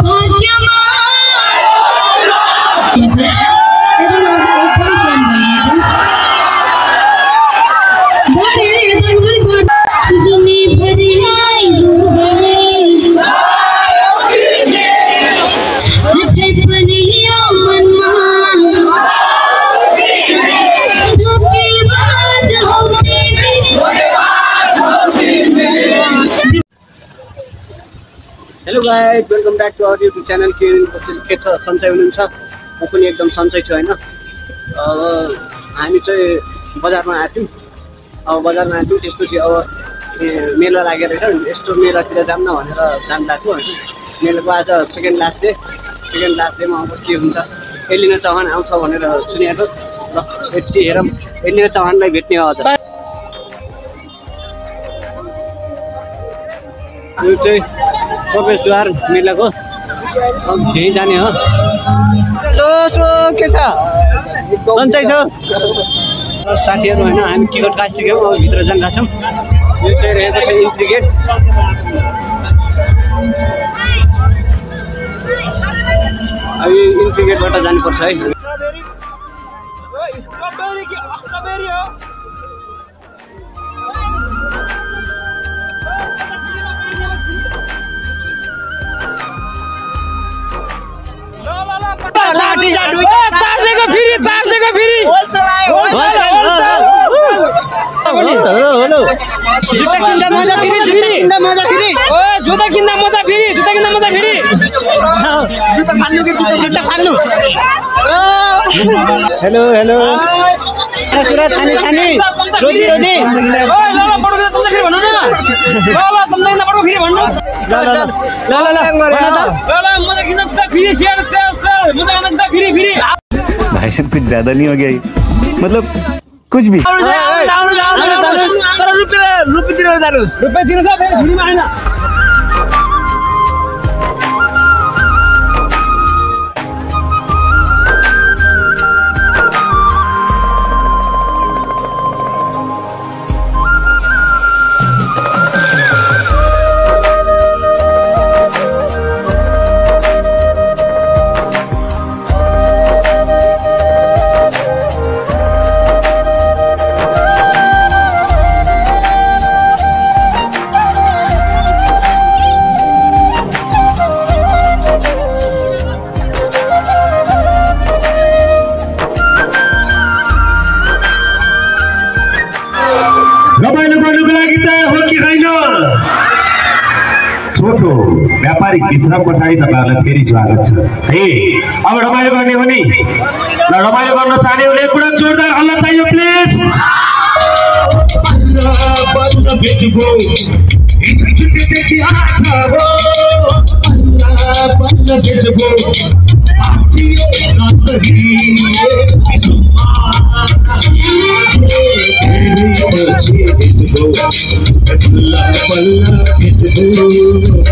Thank you. Guide welcome back to our YouTube channel के के छ सन्चै हुनुहुन्छ। म पनि एकदम सन्चै छु होइन? हामी चाहिँ बजारमा आएको थियौँ। अब बजारमा आएको थियौँ त्यसपछि अब मेला लागेर रहेछ। यस्तो मेलातिर जाऊँ न भनेर जानु लाग्यो होइन? मेलाको आज second last day second last डेमा अब के हुन्छ? एलिना चौहान आउँछ भनेर सुनेको। ल एकछिन हेरौँ। एलिना चौहानलाई भेट्ने हो आज। यो चाहिँ प्रवेशद्वार मेलाको। त्यहीँ जाने हो। दोस्रो के छ? सन्चै छ। साथीहरू होइन हामी टिकट काटिसक्यौँ अब भित्र जान छौँ यो चाहिँ रहेको छ इन्ट्री गेट अब यो इन्ट्री गेटबाट जानुपर्छ है। चार्जेको फेरि चार्जेको फेरि जुत्ता किन्दा मजा फेरि जुत्ता किन्दा मजा फेरि ओ जुत्ता किन्दा मजा फेरि जुत्ता किन्दा मजा फेरि जुत्ता फाल्नु कि जुत्ता फाल्नु हेलो हेलो कुरा छाने छाने रोजी रोजी ल ल ल ल भाई सब कुछ ज़्यादा नहीं हो गया मतलब कुछ भी रुपये तीन हज़ार तपाईँले घिच्न पछाडि तपाईँहरूलाई फेरि स्वागत छ है अब रमाइलो गर्ने हो नि रमाइलो गर्न चाहनेहरूले पुरा जोरदार हल्ला चाहियो प्लिज पल्ल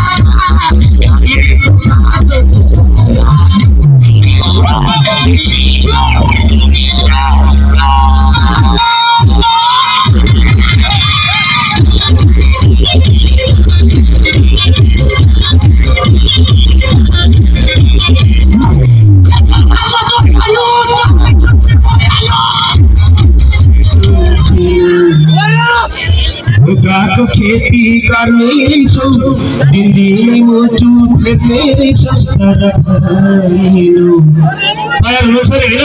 तर भएन। तयार हुनुहुन्छ नि होइन?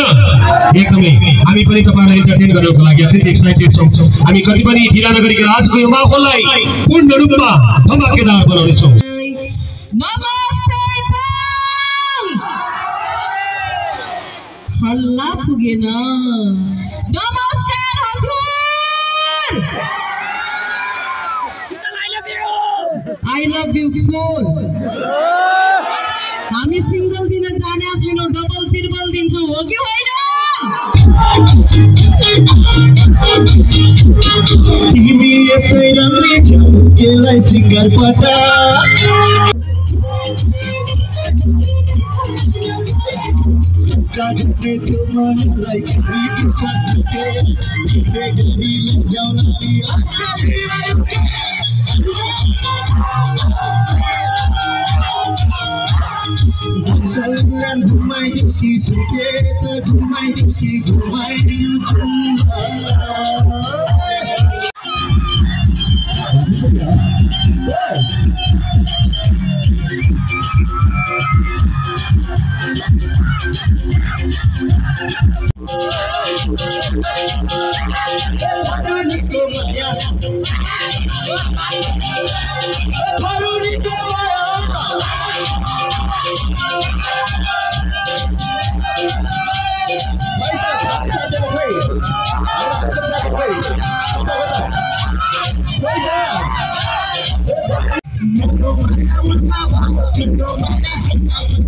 एकदमै। हामी पनि तपाईँलाई इन्टरटेन गर्नको लागि अत्यन्तै एक्साइटेड छौँ हामी कति पनि ढिला नगरिकन आजको यो माहौललाई पूर्ण रूपमा धमाकेदार बनाउनेछौँ! हल्ला पुगेन। तिमी यसै राम्रै छौ यसलाई सिङ्गार पटा घुमाइ Thank you.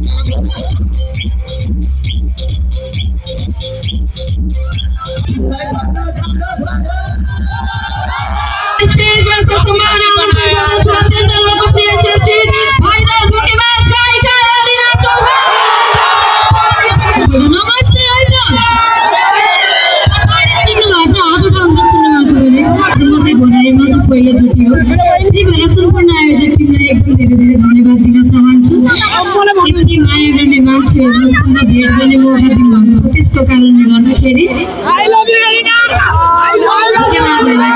দিদি। I love you Rina I love you Rina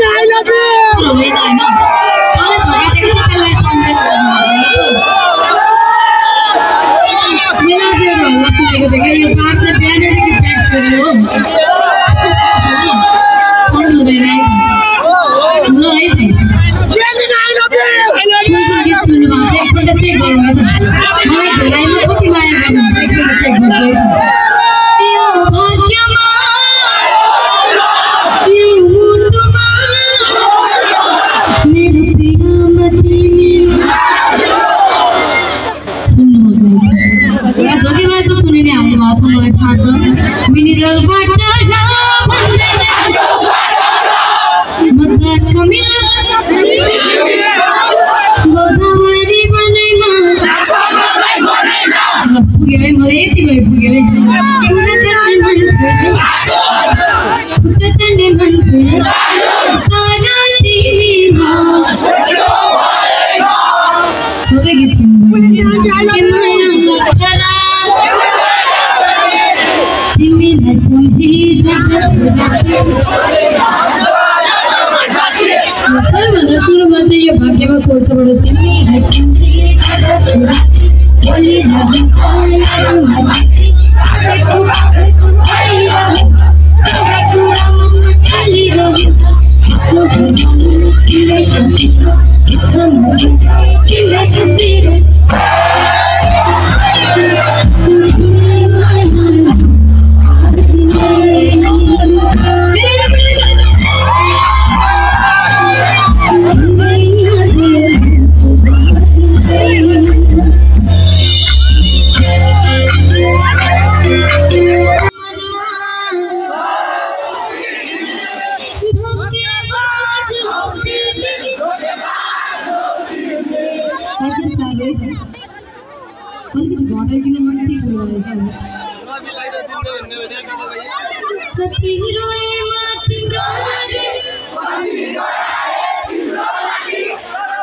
I love you. 눈이 밝힌지 받아주라 받아주라 달리라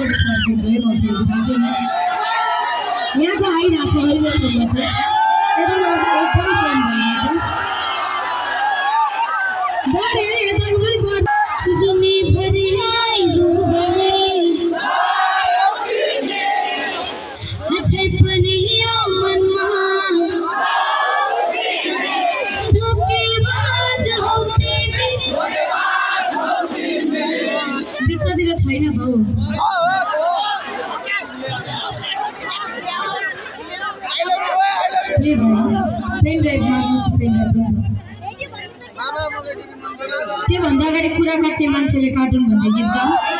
Thank you. त्योभन्दा अगाडि कुरा मान्छेले कार्टुन भन्ने गीत गाउँ